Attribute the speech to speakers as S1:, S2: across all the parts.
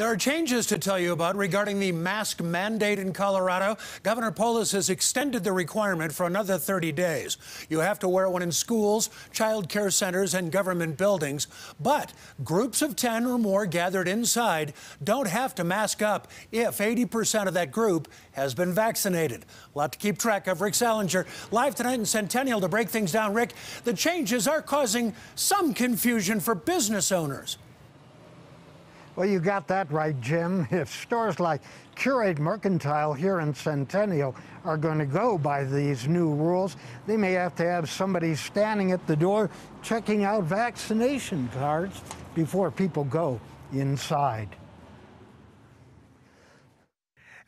S1: There are changes to tell you about regarding the mask mandate in Colorado. Governor Polis has extended the requirement for another 30 days. You have to wear one in schools, child care centers, and government buildings. But groups of 10 or more gathered inside don't have to mask up if 80% of that group has been vaccinated. A lot to keep track of. Rick Sallinger, live tonight in Centennial to break things down. Rick, the changes are causing some confusion for business owners.
S2: Well, you got that right, Jim. If stores like Curate Mercantile here in Centennial are going to go by these new rules, they may have to have somebody standing at the door checking out vaccination cards before people go inside.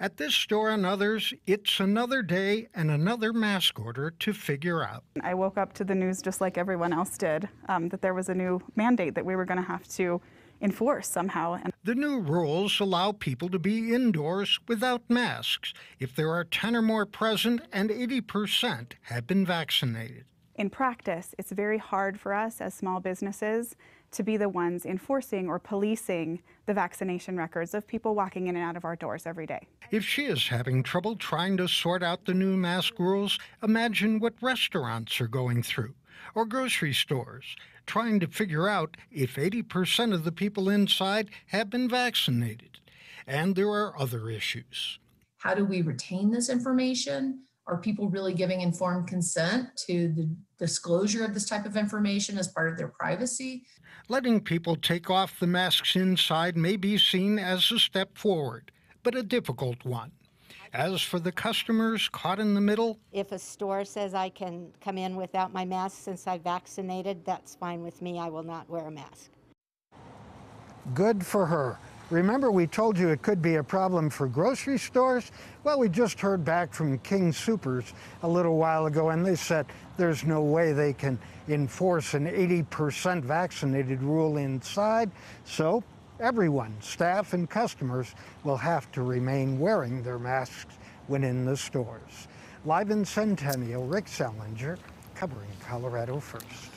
S2: At this store and others, it's another day and another mask order to figure out.
S3: I woke up to the news just like everyone else did um, that there was a new mandate that we were going to have to enforce somehow.
S2: The new rules allow people to be indoors without masks if there are 10 or more present and 80% have been vaccinated.
S3: In practice, it's very hard for us as small businesses to be the ones enforcing or policing the vaccination records of people walking in and out of our doors every day.
S2: If she is having trouble trying to sort out the new mask rules, imagine what restaurants are going through or grocery stores trying to figure out if 80% of the people inside have been vaccinated. And there are other issues.
S4: How do we retain this information? Are people really giving informed consent to the disclosure of this type of information as part of their privacy?
S2: Letting people take off the masks inside may be seen as a step forward, but a difficult one. As for the customers caught in the middle,
S5: if a store says I can come in without my mask since I vaccinated, that's fine with me. I will not wear a mask.
S2: Good for her. Remember, we told you it could be a problem for grocery stores? Well, we just heard back from King Soopers a little while ago, and they said there's no way they can enforce an 80% vaccinated rule inside. So Everyone, staff and customers, will have to remain wearing their masks when in the stores. Live in Centennial, Rick Sallinger, covering Colorado First.